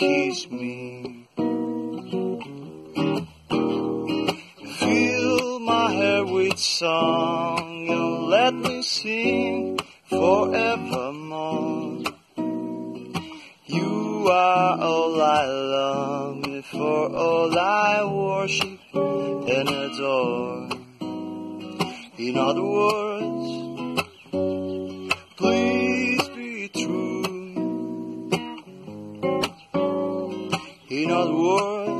kiss me. Fill my hair with song and let me sing forevermore. You are all I long for, all I worship and adore. In other words, In other words,